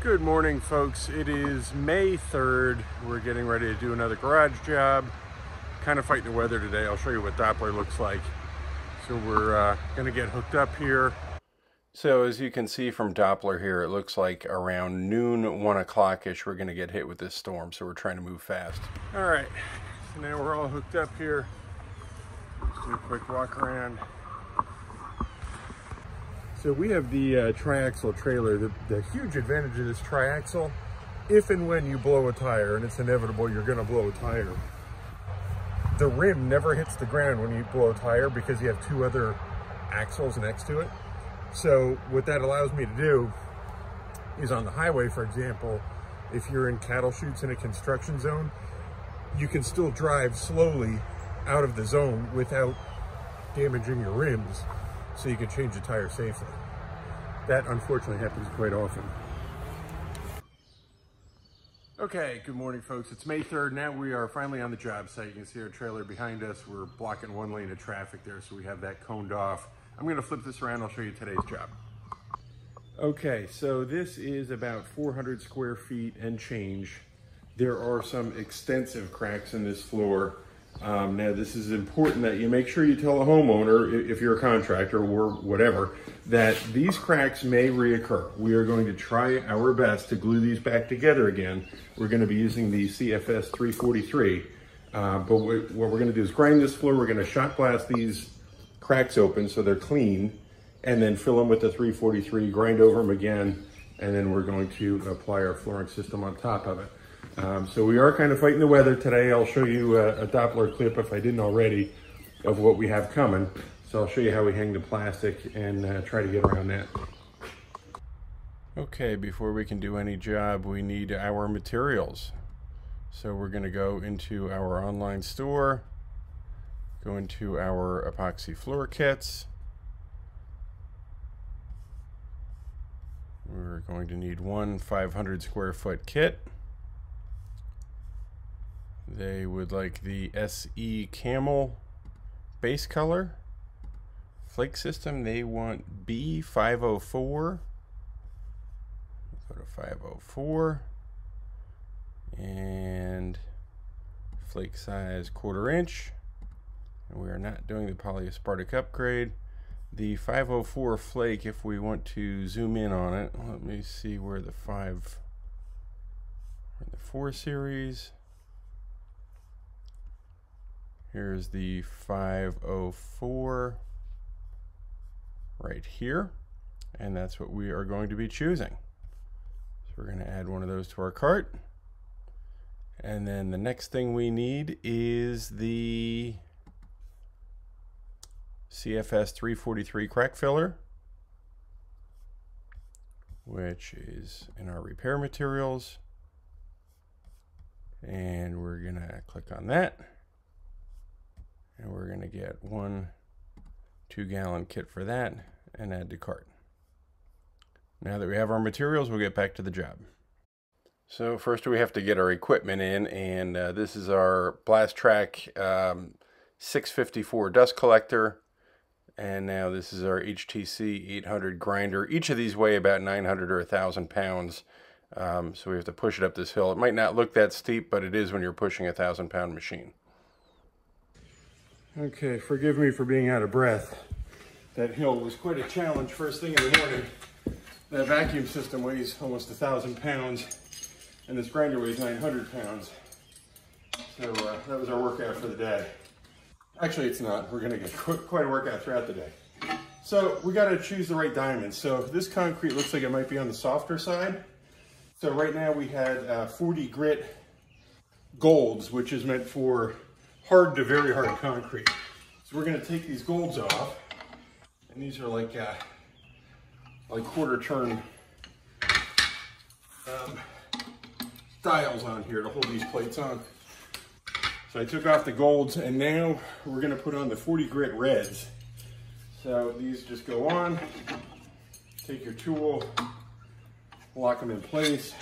Good morning, folks. It is May 3rd. We're getting ready to do another garage job. Kind of fighting the weather today. I'll show you what Doppler looks like. So we're uh, gonna get hooked up here. So as you can see from Doppler here, it looks like around noon, one o'clock-ish, we're gonna get hit with this storm. So we're trying to move fast. All right, so now we're all hooked up here. Let's do a quick walk around. So we have the uh, triaxle trailer. The, the huge advantage of this triaxle, if and when you blow a tire, and it's inevitable you're gonna blow a tire, the rim never hits the ground when you blow a tire because you have two other axles next to it. So what that allows me to do is on the highway, for example, if you're in cattle chutes in a construction zone, you can still drive slowly out of the zone without damaging your rims so you can change the tire safely. That unfortunately happens quite often. Okay, good morning folks. It's May 3rd. Now we are finally on the job site. You can see our trailer behind us. We're blocking one lane of traffic there, so we have that coned off. I'm gonna flip this around. I'll show you today's job. Okay, so this is about 400 square feet and change. There are some extensive cracks in this floor. Um, now, this is important that you make sure you tell a homeowner, if you're a contractor or whatever, that these cracks may reoccur. We are going to try our best to glue these back together again. We're going to be using the CFS 343, uh, but what we're going to do is grind this floor. We're going to shot blast these cracks open so they're clean, and then fill them with the 343, grind over them again, and then we're going to apply our flooring system on top of it. Um, so we are kind of fighting the weather today. I'll show you a, a, Doppler clip if I didn't already of what we have coming. So I'll show you how we hang the plastic and uh, try to get around that. Okay, before we can do any job, we need our materials. So we're gonna go into our online store, go into our epoxy floor kits. We're going to need one 500 square foot kit. They would like the SE Camel base color. Flake system, they want B504. Go to 504. And flake size quarter inch. And we are not doing the polyaspartic upgrade. The 504 flake, if we want to zoom in on it, let me see where the 5, the 4 series. Here's the 504 right here. And that's what we are going to be choosing. So we're going to add one of those to our cart. And then the next thing we need is the CFS 343 crack filler, which is in our repair materials. And we're going to click on that. And we're going to get one two gallon kit for that and add to cart. Now that we have our materials, we'll get back to the job. So first we have to get our equipment in and uh, this is our Blastrac um, 654 dust collector and now this is our HTC 800 grinder. Each of these weigh about 900 or 1,000 pounds. Um, so we have to push it up this hill. It might not look that steep, but it is when you're pushing a 1,000 pound machine. Okay, forgive me for being out of breath. That hill was quite a challenge first thing in the morning. That vacuum system weighs almost a thousand pounds and this grinder weighs 900 pounds. So uh, that was our workout for the day. Actually, it's not. We're gonna get quite a workout throughout the day. So we gotta choose the right diamond. So this concrete looks like it might be on the softer side. So right now we had uh, 40 grit golds, which is meant for hard to very hard concrete. So we're gonna take these golds off, and these are like uh, like quarter turn um, dials on here to hold these plates on. So I took off the golds, and now we're gonna put on the 40 grit reds. So these just go on, take your tool, lock them in place.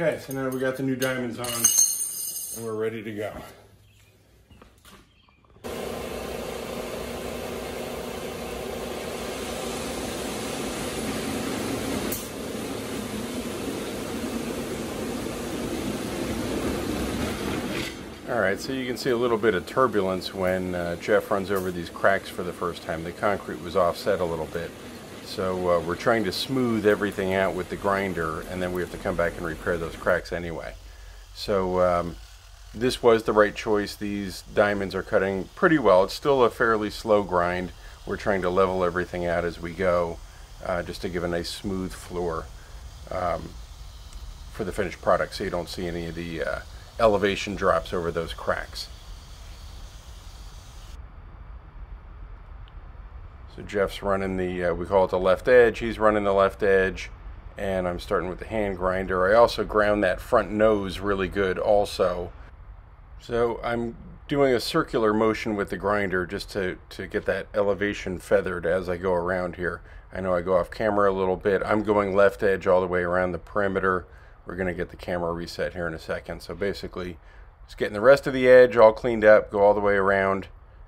Okay, so now we got the new diamonds on. and we're ready to go. All right, so you can see a little bit of turbulence when uh, Jeff runs over these cracks for the first time. The concrete was offset a little bit. So uh, we're trying to smooth everything out with the grinder and then we have to come back and repair those cracks anyway. So um, this was the right choice. These diamonds are cutting pretty well. It's still a fairly slow grind. We're trying to level everything out as we go uh, just to give a nice smooth floor um, for the finished product so you don't see any of the uh, elevation drops over those cracks. So Jeff's running the, uh, we call it the left edge, he's running the left edge, and I'm starting with the hand grinder. I also ground that front nose really good also. So I'm doing a circular motion with the grinder just to, to get that elevation feathered as I go around here. I know I go off camera a little bit. I'm going left edge all the way around the perimeter. We're going to get the camera reset here in a second. So basically, just getting the rest of the edge all cleaned up, go all the way around,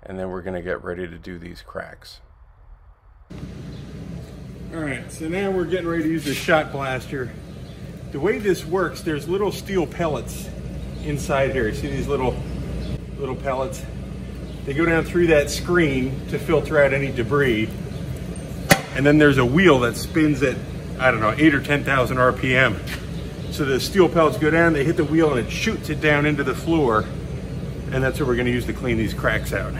and then we're going to get ready to do these cracks. All right, so now we're getting ready to use the shot blaster. The way this works, there's little steel pellets inside here. See these little, little pellets? They go down through that screen to filter out any debris. And then there's a wheel that spins at, I don't know, eight or 10,000 RPM. So the steel pellets go down, they hit the wheel and it shoots it down into the floor. And that's what we're gonna use to clean these cracks out.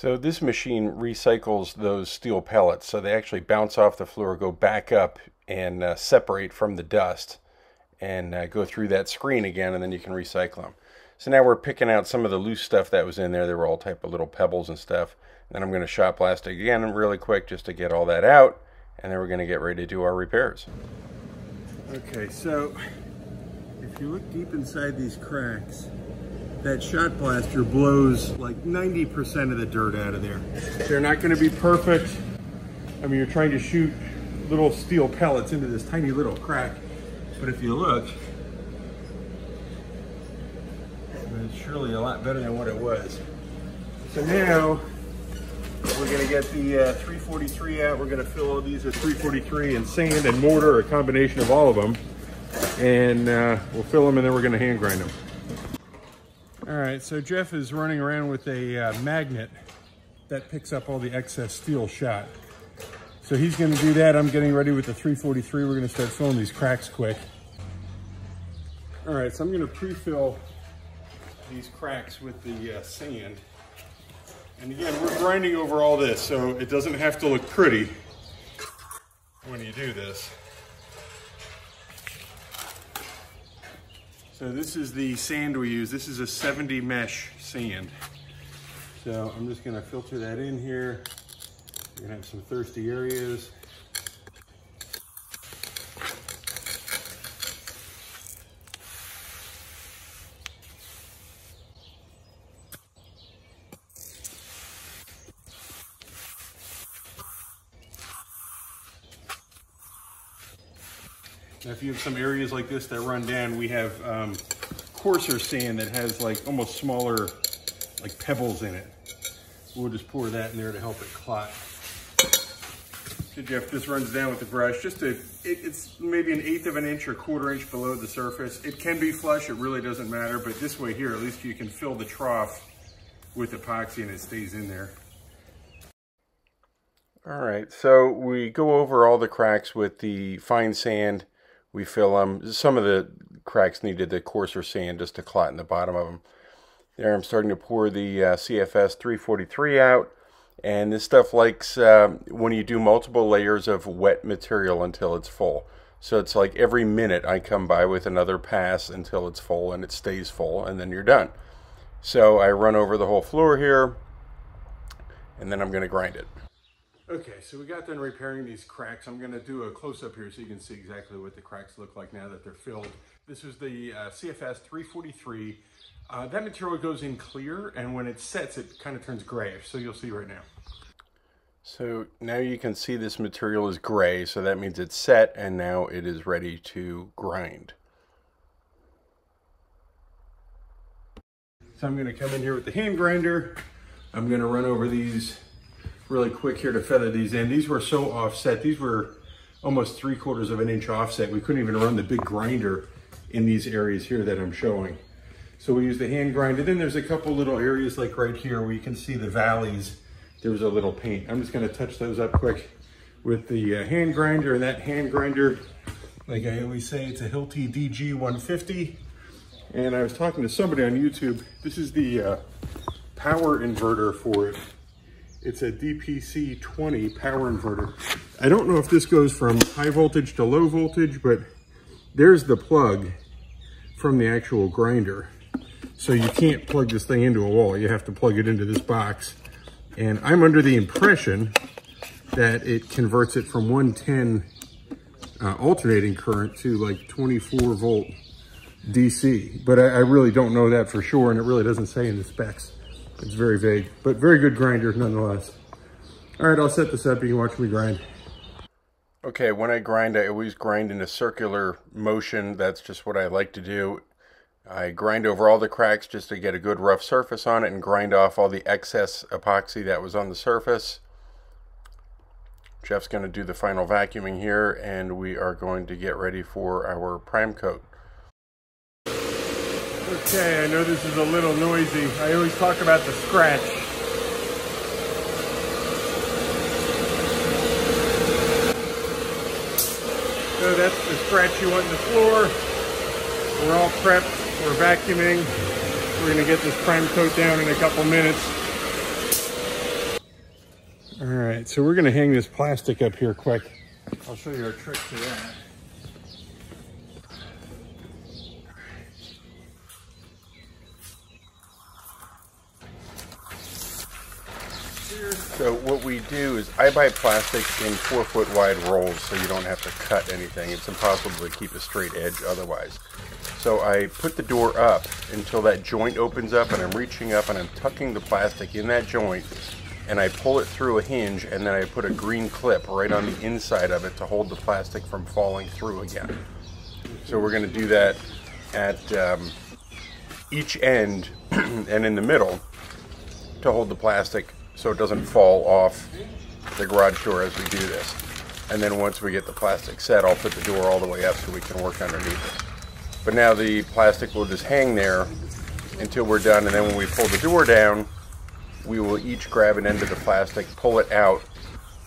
So this machine recycles those steel pellets. So they actually bounce off the floor, go back up and uh, separate from the dust and uh, go through that screen again and then you can recycle them. So now we're picking out some of the loose stuff that was in there. There were all type of little pebbles and stuff. Then I'm going to shot blast again really quick just to get all that out. And then we're going to get ready to do our repairs. Okay, so if you look deep inside these cracks, that shot blaster blows like 90% of the dirt out of there. They're not going to be perfect. I mean, you're trying to shoot little steel pellets into this tiny little crack. But if you look, it's surely a lot better than what it was. So now we're gonna get the uh, 343 out. We're gonna fill all these with 343 and sand and mortar, a combination of all of them. And uh, we'll fill them and then we're gonna hand grind them. All right, so Jeff is running around with a uh, magnet that picks up all the excess steel shot. So he's gonna do that. I'm getting ready with the 343. We're gonna start filling these cracks quick. All right, so I'm gonna pre-fill these cracks with the uh, sand. And again, we're grinding over all this, so it doesn't have to look pretty when you do this. So this is the sand we use. This is a 70 mesh sand. So I'm just gonna filter that in here. We're gonna have some thirsty areas. If you have some areas like this that run down, we have um, coarser sand that has like almost smaller like pebbles in it. We'll just pour that in there to help it clot. So Jeff just runs down with the brush, just to, it, it's maybe an eighth of an inch or quarter inch below the surface. It can be flush, it really doesn't matter, but this way here, at least you can fill the trough with epoxy and it stays in there. All right, so we go over all the cracks with the fine sand we fill them. Some of the cracks needed the coarser sand just to clot in the bottom of them. There I'm starting to pour the uh, CFS 343 out. And this stuff likes uh, when you do multiple layers of wet material until it's full. So it's like every minute I come by with another pass until it's full and it stays full and then you're done. So I run over the whole floor here and then I'm going to grind it. Okay, so we got done repairing these cracks. I'm gonna do a close-up here so you can see exactly what the cracks look like now that they're filled. This is the uh, CFS 343. Uh, that material goes in clear, and when it sets, it kind of turns grayish, so you'll see right now. So now you can see this material is gray, so that means it's set and now it is ready to grind. So I'm going to come in here with the hand grinder. I'm going to run over these really quick here to feather these in. These were so offset. These were almost three quarters of an inch offset. We couldn't even run the big grinder in these areas here that I'm showing. So we use the hand grinder. Then there's a couple little areas like right here where you can see the valleys. There was a little paint. I'm just gonna touch those up quick with the uh, hand grinder and that hand grinder, like I always say, it's a Hilti DG150. And I was talking to somebody on YouTube. This is the uh, power inverter for it. It's a DPC 20 power inverter. I don't know if this goes from high voltage to low voltage, but there's the plug from the actual grinder. So you can't plug this thing into a wall. You have to plug it into this box. And I'm under the impression that it converts it from 110 uh, alternating current to like 24 volt DC. But I, I, really don't know that for sure. And it really doesn't say in the specs. It's very vague, but very good grinder nonetheless. All right, I'll set this up. You can watch me grind. Okay, when I grind, I always grind in a circular motion. That's just what I like to do. I grind over all the cracks just to get a good rough surface on it and grind off all the excess epoxy that was on the surface. Jeff's going to do the final vacuuming here and we are going to get ready for our prime coat. Okay, I know this is a little noisy. I always talk about the scratch. So that's the scratch you want in the floor. We're all prepped. We're vacuuming. We're gonna get this prime coat down in a couple minutes. All right, so we're gonna hang this plastic up here quick. I'll show you a trick to that. So what we do is I buy plastic in four foot wide rolls so you don't have to cut anything. It's impossible to keep a straight edge otherwise. So I put the door up until that joint opens up and I'm reaching up and I'm tucking the plastic in that joint and I pull it through a hinge and then I put a green clip right on the inside of it to hold the plastic from falling through again. So we're going to do that at um, each end and in the middle to hold the plastic so it doesn't fall off the garage door as we do this. And then once we get the plastic set, I'll put the door all the way up so we can work underneath it. But now the plastic will just hang there until we're done. And then when we pull the door down, we will each grab an end of the plastic, pull it out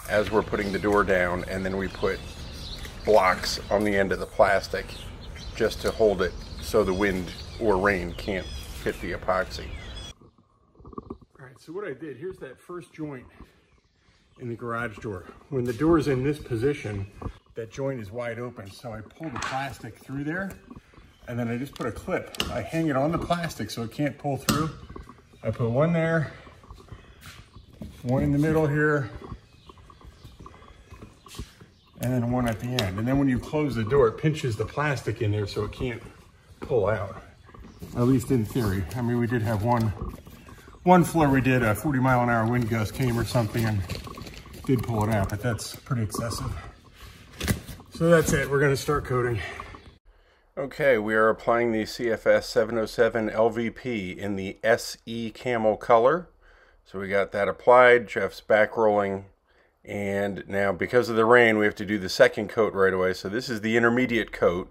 as we're putting the door down, and then we put blocks on the end of the plastic just to hold it so the wind or rain can't hit the epoxy. So what I did, here's that first joint in the garage door. When the door is in this position, that joint is wide open. So I pull the plastic through there and then I just put a clip. I hang it on the plastic so it can't pull through. I put one there, one in the middle here, and then one at the end. And then when you close the door, it pinches the plastic in there so it can't pull out. At least in theory. I mean, we did have one, one floor we did a 40 mile an hour wind gust came or something and did pull it out, but that's pretty excessive. So that's it, we're gonna start coating. Okay, we are applying the CFS 707 LVP in the SE Camel color. So we got that applied, Jeff's back rolling, and now because of the rain we have to do the second coat right away. So this is the intermediate coat.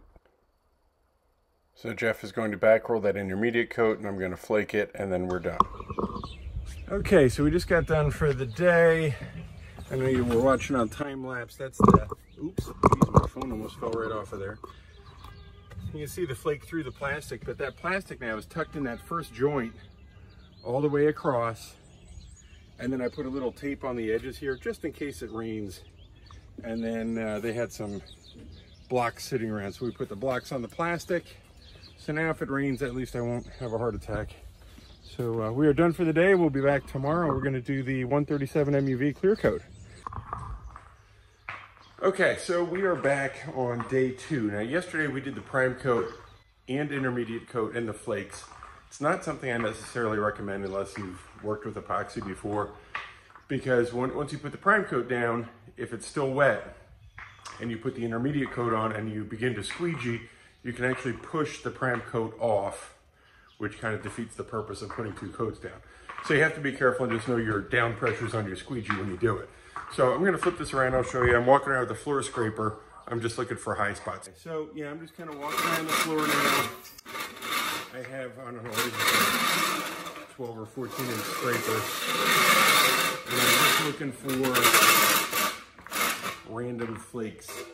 So Jeff is going to back roll that intermediate coat and I'm going to flake it and then we're done. Okay, so we just got done for the day. I know you were watching on time lapse. That's the, oops, geez, my phone almost fell right off of there. You can see the flake through the plastic, but that plastic now is tucked in that first joint all the way across. And then I put a little tape on the edges here just in case it rains. And then uh, they had some blocks sitting around. So we put the blocks on the plastic. So now if it rains, at least I won't have a heart attack. So uh, we are done for the day. We'll be back tomorrow. We're gonna do the 137 MUV clear coat. Okay, so we are back on day two. Now, yesterday we did the prime coat and intermediate coat and the flakes. It's not something I necessarily recommend unless you've worked with epoxy before. because when, once you put the prime coat down, if it's still wet and you put the intermediate coat on and you begin to squeegee, you can actually push the prime coat off, which kind of defeats the purpose of putting two coats down. So you have to be careful and just know your down pressures on your squeegee when you do it. So I'm gonna flip this around, I'll show you. I'm walking around with a floor scraper. I'm just looking for high spots. So yeah, I'm just kind of walking around the floor now. I have, I don't know, what is it, 12 or 14 inch scraper. And I'm just looking for random flakes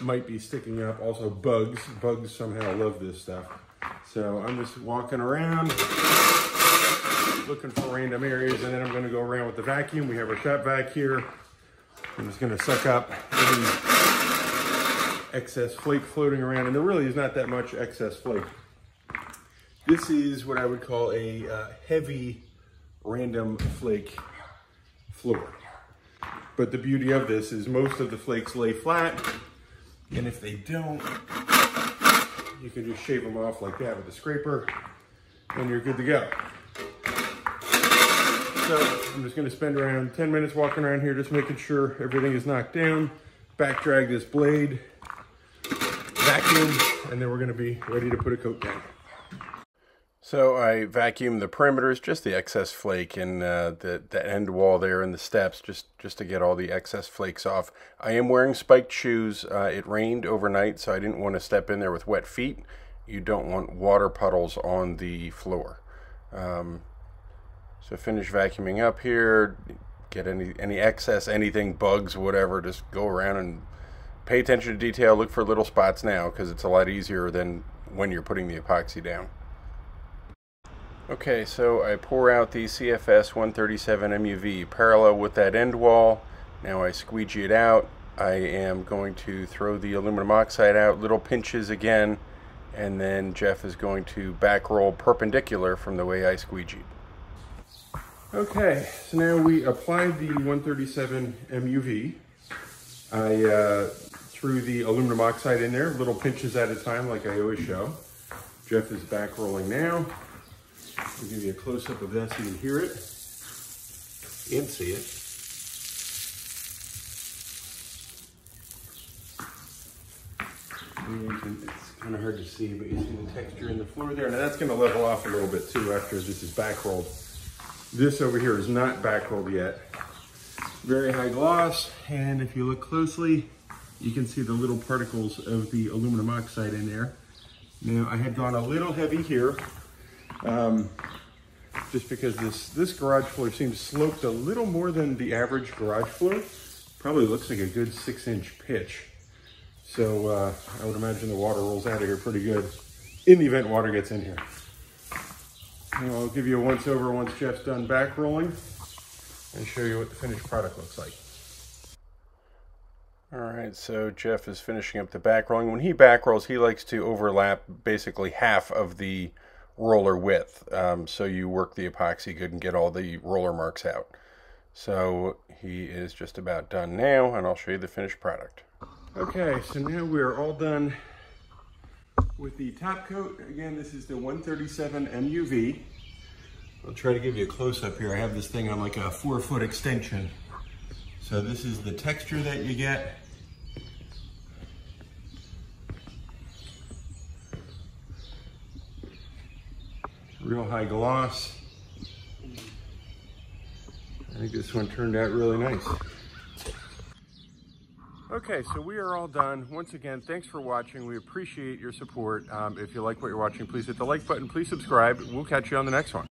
might be sticking up. Also bugs, bugs somehow love this stuff. So I'm just walking around, looking for random areas, and then I'm gonna go around with the vacuum. We have our shop vac here. I'm just gonna suck up any excess flake floating around, and there really is not that much excess flake. This is what I would call a uh, heavy random flake floor. But the beauty of this is most of the flakes lay flat, and if they don't, you can just shave them off like that with a scraper, and you're good to go. So I'm just gonna spend around 10 minutes walking around here, just making sure everything is knocked down, back drag this blade, vacuum, and then we're gonna be ready to put a coat down. So I vacuumed the perimeters, just the excess flake and uh, the, the end wall there and the steps, just, just to get all the excess flakes off. I am wearing spiked shoes. Uh, it rained overnight, so I didn't want to step in there with wet feet. You don't want water puddles on the floor. Um, so finish vacuuming up here, get any, any excess, anything, bugs, whatever, just go around and pay attention to detail. Look for little spots now because it's a lot easier than when you're putting the epoxy down. Okay, so I pour out the CFS 137 MUV parallel with that end wall. Now I squeegee it out. I am going to throw the aluminum oxide out, little pinches again, and then Jeff is going to back roll perpendicular from the way I squeegeed. Okay, so now we applied the 137 MUV. I uh, threw the aluminum oxide in there, little pinches at a time like I always show. Jeff is back rolling now. I'll give you a close-up of that so you can hear it and see it. It's kind of hard to see, but you see the texture in the floor there. Now that's going to level off a little bit too after this is back rolled. This over here is not back rolled yet. Very high gloss, and if you look closely, you can see the little particles of the aluminum oxide in there. Now I had gone a little heavy here um, just because this, this garage floor seems sloped a little more than the average garage floor. Probably looks like a good six inch pitch. So uh, I would imagine the water rolls out of here pretty good in the event water gets in here. And I'll give you a once over once Jeff's done back rolling and show you what the finished product looks like. All right, so Jeff is finishing up the back rolling. When he back rolls, he likes to overlap basically half of the roller width. Um, so you work the epoxy good and get all the roller marks out. So he is just about done now and I'll show you the finished product. Okay, so now we're all done with the top coat. Again, this is the 137 MUV. I'll try to give you a close up here. I have this thing on like a four foot extension. So this is the texture that you get. Real high gloss. I think this one turned out really nice. Okay, so we are all done. Once again, thanks for watching. We appreciate your support. Um, if you like what you're watching, please hit the like button. Please subscribe. We'll catch you on the next one.